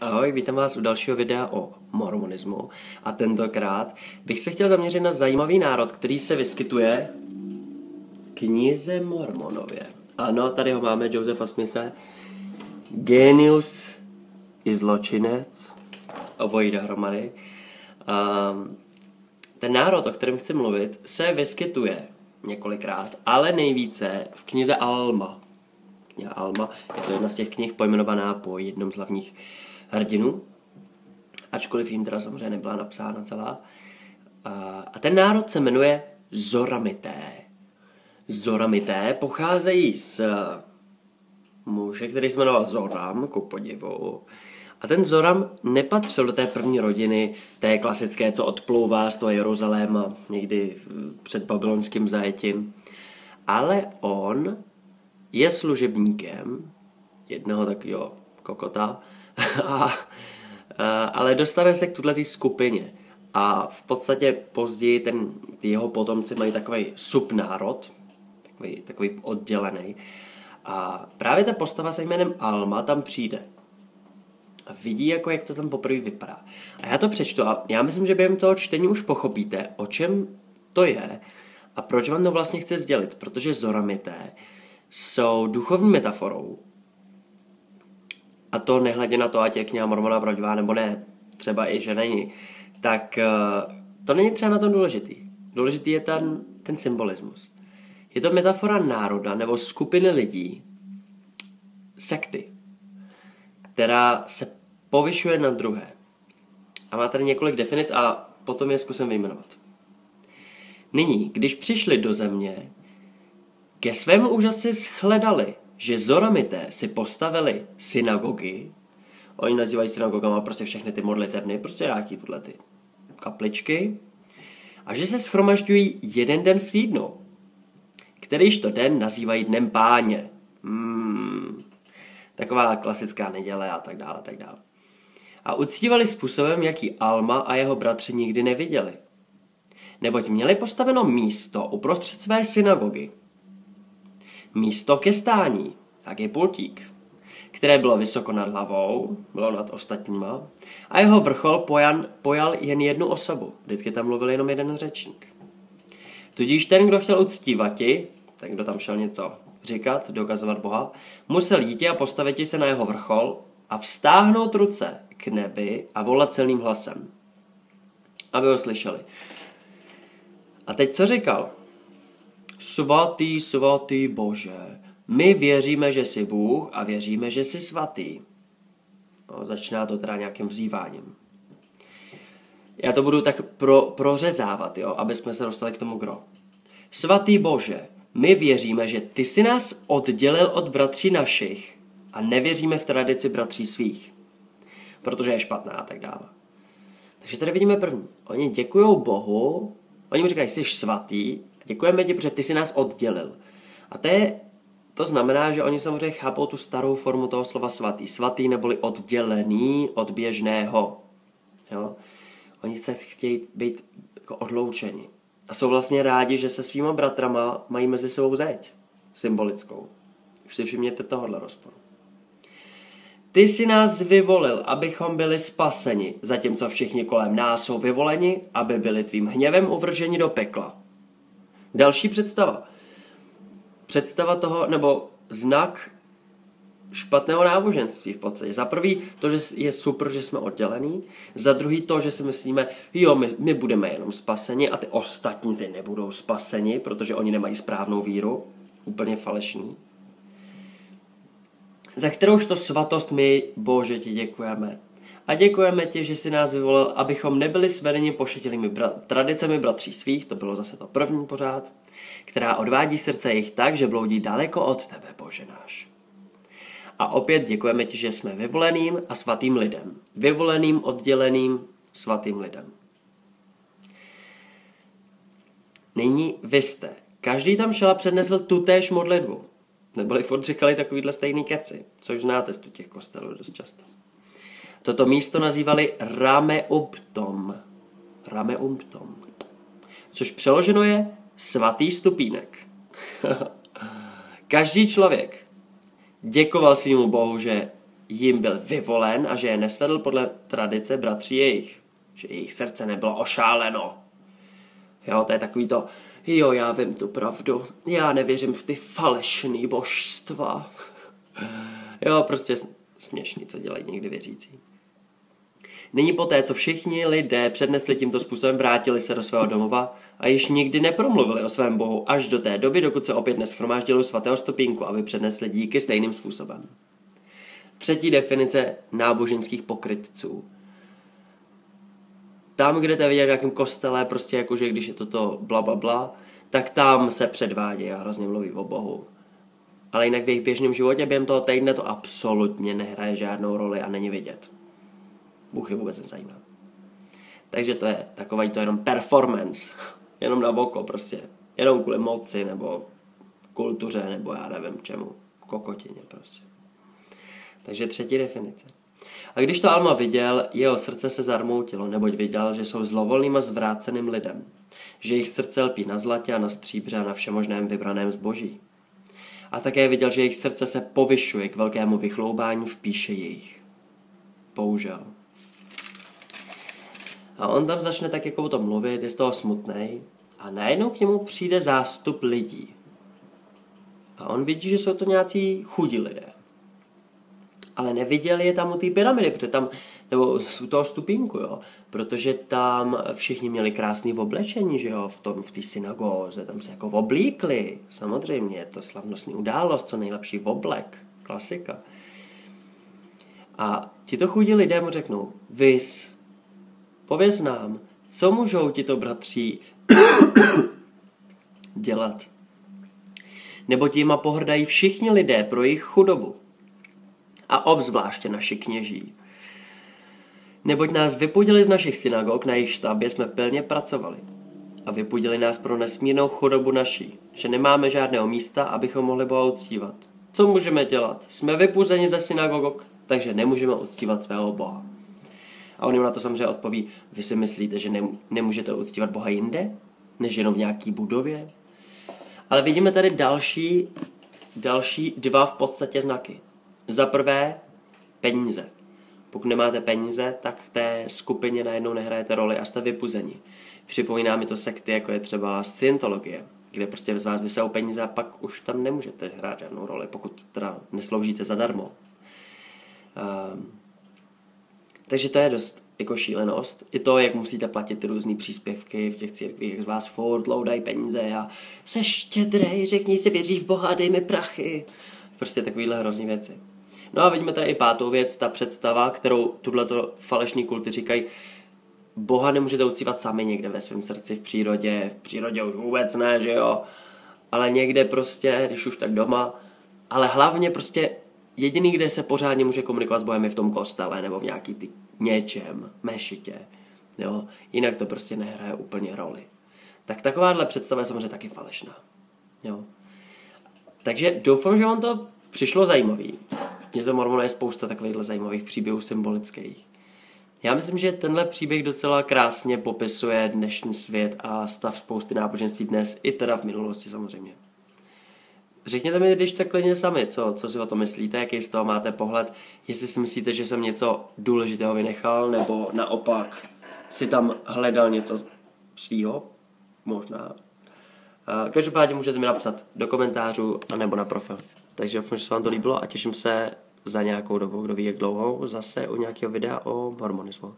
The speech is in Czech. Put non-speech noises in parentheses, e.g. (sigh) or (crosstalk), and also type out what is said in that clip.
Ahoj, vítám vás u dalšího videa o mormonismu a tentokrát bych se chtěl zaměřit na zajímavý národ, který se vyskytuje v knize Mormonově. Ano, tady ho máme, Josefa Smise. Genius i zločinec, obojí dohromady. Um, ten národ, o kterém chci mluvit, se vyskytuje několikrát, ale nejvíce v knize Alma. Alma je to jedna z těch knih pojmenovaná po jednom z hlavních hrdinů, ačkoliv jim teda samozřejmě nebyla napsána celá. A ten národ se jmenuje Zoramité. Zoramité pocházejí z muže, který se jmenoval Zoram, ku podivu. A ten Zoram nepatřil do té první rodiny, té klasické, co odplouvá z toho Jeruzaléma někdy před babylonským zajetím. Ale on je služebníkem jednoho takového kokota, (laughs) a, a, ale dostane se k tuhle skupině. A v podstatě později ten, ty jeho potomci mají takový subnárod, takový, takový oddělený. A právě ta postava se jménem Alma tam přijde. A vidí, jako jak to tam poprvé vypadá. A já to přečtu a já myslím, že během toho čtení už pochopíte, o čem to je a proč vám to vlastně chci sdělit. Protože zoramité jsou duchovní metaforou a to nehledě na to, ať je kniha Mormona pravdivá nebo ne, třeba i, že není, tak eh, to není třeba na tom důležitý. Důležitý je ten, ten symbolismus. Je to metafora národa nebo skupiny lidí, sekty, která se povyšuje na druhé. A má tady několik definic a potom je zkusím vyjmenovat. Nyní, když přišli do země, ke svému úžasy shledali, že Zoramité si postavili synagogy, oni nazývají synagogama prostě všechny ty modlitevny, prostě nějaký tyhle ty kapličky, a že se schromažďují jeden den v týdnu, kterýž to den nazývají dnem páně. Hmm, taková klasická neděle a tak dále, tak dále. A uctívali způsobem, jaký Alma a jeho bratři nikdy neviděli. Neboť měli postaveno místo uprostřed své synagogy, místo ke stání, tak je pultík, které bylo vysoko nad hlavou, bylo nad ostatníma, a jeho vrchol pojan, pojal jen jednu osobu. Vždycky tam mluvil jenom jeden řečník. Tudíž ten, kdo chtěl uctívati, ten, kdo tam šel něco říkat, dokazovat Boha, musel jít a postavit se na jeho vrchol a vstáhnout ruce k nebi a volat silným hlasem, aby ho slyšeli. A teď co říkal? Svatý, svatý Bože, my věříme, že jsi Bůh a věříme, že jsi svatý. No, začíná to teda nějakým vzýváním. Já to budu tak pro, prořezávat, jo, aby jsme se dostali k tomu gro. Svatý Bože, my věříme, že ty jsi nás oddělil od bratří našich a nevěříme v tradici bratří svých, protože je špatná a tak dále. Takže tady vidíme první. Oni děkují Bohu, oni mu říkají, jsi svatý, děkujeme ti, protože ty jsi nás oddělil. A to, je, to znamená, že oni samozřejmě chápou tu starou formu toho slova svatý. Svatý neboli oddělený od běžného. Jo? Oni se chtějí být jako odloučeni. A jsou vlastně rádi, že se svýma bratrama mají mezi sebou zeď. Symbolickou. Už si všimněte tohohle rozporu. Ty jsi nás vyvolil, abychom byli spaseni, zatímco všichni kolem nás jsou vyvoleni, aby byli tvým hněvem uvrženi do pekla. Další představa. Představa toho, nebo znak špatného náboženství v podstatě. Za prvý to, že je super, že jsme oddělení. Za druhý to, že si myslíme, jo, my, my budeme jenom spaseni a ty ostatní ty nebudou spaseni, protože oni nemají správnou víru. Úplně falešný. Za kterouž to svatost my, Bože, ti děkujeme. A děkujeme ti, že jsi nás vyvolil, abychom nebyli svedeni pošetilými bra- tradicemi bratří svých, to bylo zase to první pořád, která odvádí srdce jich tak, že bloudí daleko od tebe, Bože náš. A opět děkujeme ti, že jsme vyvoleným a svatým lidem. Vyvoleným, odděleným, svatým lidem. Nyní vy jste. Každý tam šel a přednesl tutéž modlitbu. Neboli furt říkali takovýhle stejný keci, což znáte z těch kostelů dost často. Toto místo nazývali Rameumptom. Rameumptom. Což přeloženo je svatý stupínek. (laughs) Každý člověk děkoval svýmu bohu, že jim byl vyvolen a že je nesvedl podle tradice bratří jejich. Že jejich srdce nebylo ošáleno. Jo, to je takový to, jo, já vím tu pravdu, já nevěřím v ty falešný božstva. (laughs) Jo, prostě směšný, co dělají někdy věřící. Nyní poté, co všichni lidé přednesli tímto způsobem, vrátili se do svého domova a již nikdy nepromluvili o svém bohu až do té doby, dokud se opět neschromáždili svatého stopínku, aby přednesli díky stejným způsobem. Třetí definice náboženských pokrytců. Tam, kde to vidět v nějakém kostele, prostě jakože když je toto bla bla bla, tak tam se předvádí a hrozně mluví o Bohu. Ale jinak v jejich běžném životě během toho týdne to absolutně nehraje žádnou roli a není vidět. Bůh je vůbec nezajímá. Takže to je takový to jenom performance. (laughs) Jenom na oko prostě. Jenom kvůli moci nebo kultuře nebo já nevím čemu. Kokotině prostě. Takže třetí definice. A když to Alma viděl, jeho srdce se zarmoutilo, neboť viděl, že jsou zlovolným a zvráceným lidem, že jejich srdce lpí na zlatě a na stříbře a na všemožném vybraném zboží. A také viděl, že jejich srdce se povyšuje k velkému vychloubání v píše jejich. Bohužel. A on tam začne tak jako o tom mluvit, je z toho smutný. A najednou k němu přijde zástup lidí. A on vidí, že jsou to nějací chudí lidé. Ale neviděli je tam u té pyramidy, protože tam, nebo u toho stupínku, jo. Protože tam všichni měli krásný oblečení, že jo, v tom, v té synagóze, tam se jako oblíkli. Samozřejmě, je to slavnostní událost, co nejlepší oblek, klasika. A tito chudí lidé mu řeknou, vys, Pověz nám, co můžou tito bratří (coughs) dělat? Nebo těma pohrdají všichni lidé pro jejich chudobu. A obzvláště naši kněží. Neboť nás vypudili z našich synagog, na jejich štábě jsme plně pracovali. A vypudili nás pro nesmírnou chudobu naší, že nemáme žádného místa, abychom mohli Boha uctívat. Co můžeme dělat? Jsme vypuzeni ze synagogok, takže nemůžeme uctívat svého Boha. A on jim na to samozřejmě odpoví, vy si myslíte, že nemůžete uctívat Boha jinde, než jenom v nějaký budově? Ale vidíme tady další, další dva v podstatě znaky. Za prvé, peníze. Pokud nemáte peníze, tak v té skupině najednou nehrajete roli a jste vypuzeni. Připomíná mi to sekty, jako je třeba Scientologie, kde prostě z vás vysou peníze a pak už tam nemůžete hrát žádnou roli, pokud teda nesloužíte zadarmo. Um, takže to je dost jako šílenost. I to, jak musíte platit různé příspěvky v těch církvích, jak z vás furt loudají peníze a se štědrej, řekni si, věříš v Boha, dej mi prachy. Prostě takovýhle hrozný věci. No a vidíme tady i pátou věc, ta představa, kterou tuhle falešní kulty říkají, Boha nemůžete uctívat sami někde ve svém srdci, v přírodě, v přírodě už vůbec ne, že jo, ale někde prostě, když už tak doma, ale hlavně prostě jediný, kde se pořádně může komunikovat s Bohem je v tom kostele nebo v nějaký ty něčem, mešitě. Jo? Jinak to prostě nehraje úplně roli. Tak takováhle představa je samozřejmě taky falešná. Jo? Takže doufám, že vám to přišlo zajímavý. Mně za Mormona je spousta takovýchhle zajímavých příběhů symbolických. Já myslím, že tenhle příběh docela krásně popisuje dnešní svět a stav spousty náboženství dnes, i teda v minulosti samozřejmě. Řekněte mi, když tak klidně sami, co, co si o tom myslíte, jaký z toho máte pohled, jestli si myslíte, že jsem něco důležitého vynechal, nebo naopak si tam hledal něco svýho, možná. Každopádně můžete mi napsat do komentářů nebo na profil. Takže doufám, že se vám to líbilo a těším se za nějakou dobu, kdo ví jak dlouho, zase u nějakého videa o mormonismu.